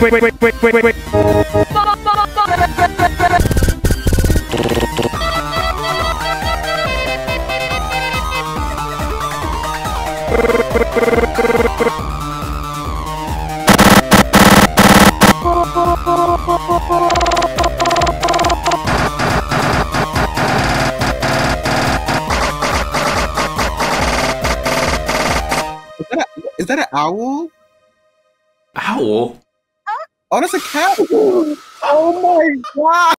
Wait, wait, wait, wait, wait, wait, wait. Is that, a, is that an owl? Owl? Oh, that's a cat. Oh my god!